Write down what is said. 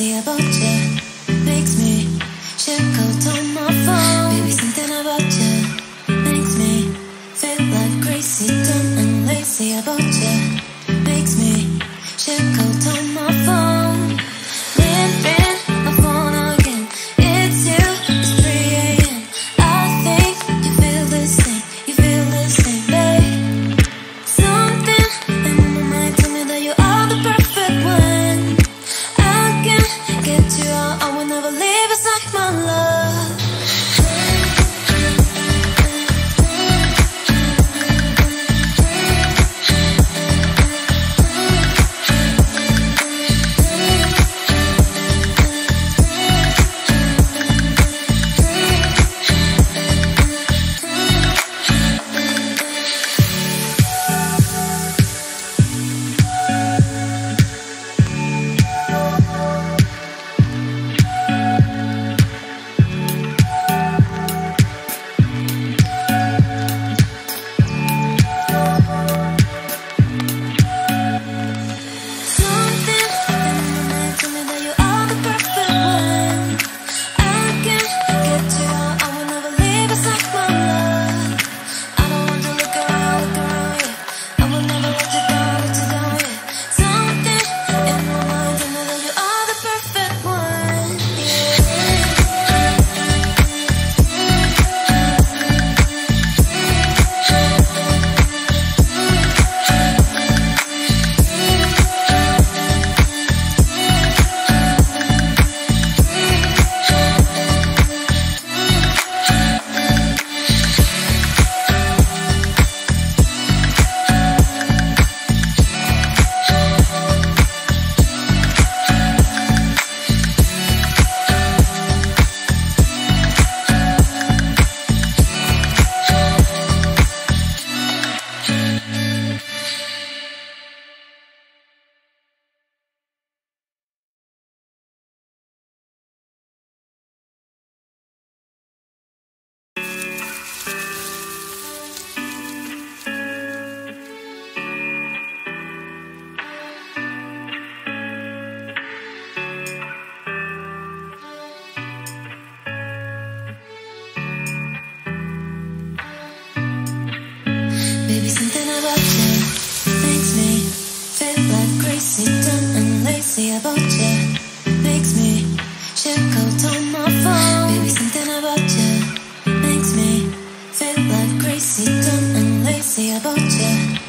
the above. love. Something about you makes me feel like crazy, dumb and lazy about you. Makes me cold on my phone. Something about you makes me feel like crazy, dumb and lazy about you.